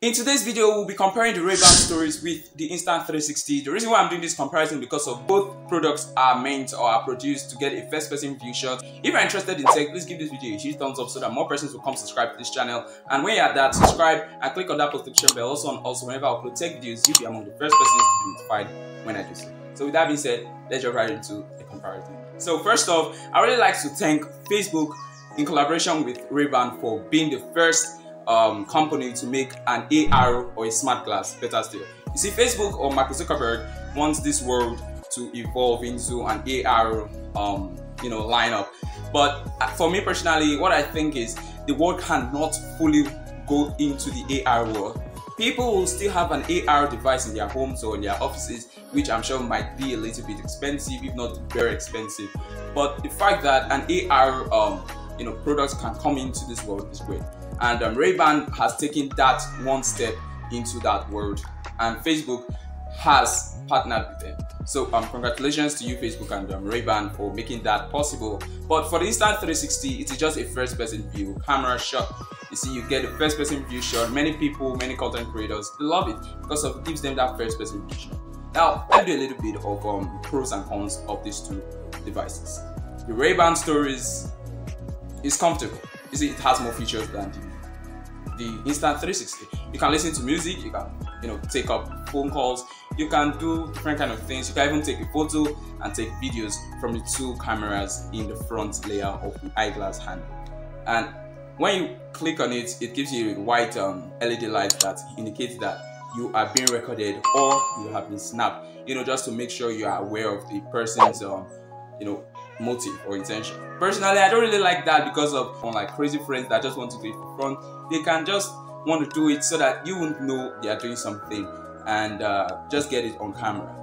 In today's video, we'll be comparing the Ray-Ban stories with the Insta360. The reason why I'm doing this comparison because of both products are meant or are produced to get a first-person view shot. If you're interested in tech, please give this video a huge thumbs up so that more persons will come subscribe to this channel. And when you're at that, subscribe and click on that notification bell also on also whenever I upload tech videos, you'll be among the first persons to be notified when I do so. So with that being said, let's jump right into the comparison. So first off, I really like to thank Facebook in collaboration with Ray-Ban for being the first um, company to make an AR or a smart glass, better still. You see, Facebook or Mark Zuckerberg wants this world to evolve into an AR, um, you know, lineup. But for me personally, what I think is the world cannot fully go into the AR world. People will still have an AR device in their homes or in their offices, which I'm sure might be a little bit expensive, if not very expensive. But the fact that an AR, um, you know, products can come into this world is great and um, Ray-Ban has taken that one step into that world and Facebook has partnered with them. So um, congratulations to you Facebook and um, Ray-Ban for making that possible. But for the Insta360, it is just a first person view camera shot. You see, you get a first person view shot. Many people, many content creators love it because of it gives them that first person view shot. Now, I'll do a little bit of um, pros and cons of these two devices. The Ray-Ban stories is comfortable. You see, it has more features than the the Insta360. You can listen to music, you can you know take up phone calls, you can do different kind of things. You can even take a photo and take videos from the two cameras in the front layer of the eyeglass handle. And when you click on it, it gives you a white um, LED light that indicates that you are being recorded or you have been snapped. You know, just to make sure you are aware of the person's um, you know motive or intention. Personally, I don't really like that because of like crazy friends that just want to do it for fun. They can just want to do it so that you won't know they are doing something and uh, just get it on camera.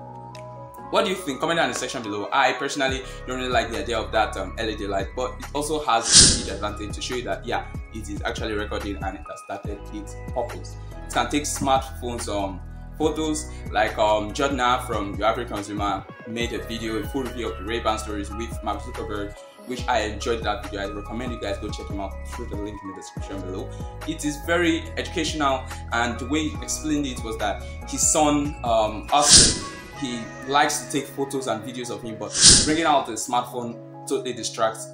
What do you think? Comment down in the section below. I personally don't really like the idea of that um, LED light, but it also has the advantage to show you that yeah, it is actually recording and it has started its purpose. It can take smartphones um photos like um, Judner from Your Average Consumer made a video, a full review of the Ray-Ban stories with Mark Zuckerberg which I enjoyed that video. I recommend you guys go check him out through the link in the description below. It is very educational and the way he explained it was that his son um, Austin, he likes to take photos and videos of him, but bringing out the smartphone totally distracts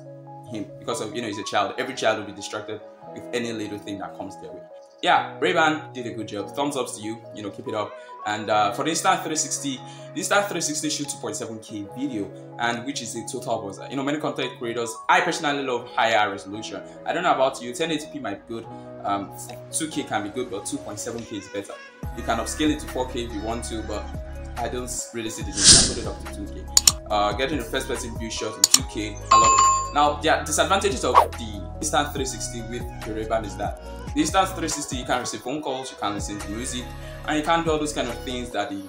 him because of you know he's a child. Every child will be distracted with any little thing that comes their way yeah, Ray-Ban did a good job. Thumbs up to you. You know, keep it up. And uh, for the Insta360, the Insta360 shoots 2.7K video, and which is a total buzzer. You know, many content creators, I personally love higher resolution. I don't know about you. 1080p might be good. Um, 2K can be good, but 2.7K is better. You can upscale it to 4K if you want to, but I don't really see the need. I put it up to 2K. Uh, getting the first person view shot in 2K, I love it. Now, the disadvantages of the Insta360 with the Ray-Ban is that the Insta360 you can receive phone calls, you can listen to music, and you can do all those kind of things that the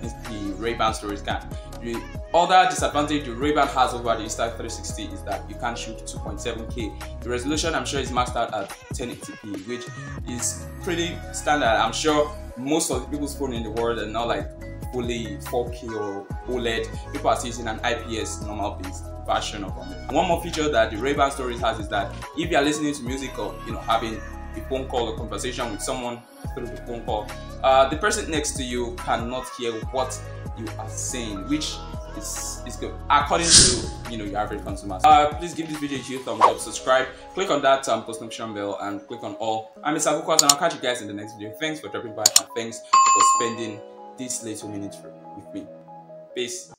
the Ray-Ban stories can. The other disadvantage the Ray-Ban has over the Insta360 is that you can't shoot 2.7K. The resolution I'm sure is maxed out at 1080p, which is pretty standard. I'm sure most of the people's phone in the world are not like fully 4K or OLED. People are using an IPS normal based version of it. One more feature that the Ray-Ban Stories has is that if you are listening to music or you know having a phone call or conversation with someone through the phone call, uh, the person next to you cannot hear what you are saying, which is, is good according to you know your average consumer. Uh, please give this video a huge thumbs up, subscribe, click on that um, post notification bell, and click on all. I'm Mr. Bukwas, and I'll catch you guys in the next video. Thanks for dropping by, and thanks for spending this little minute with me. Peace.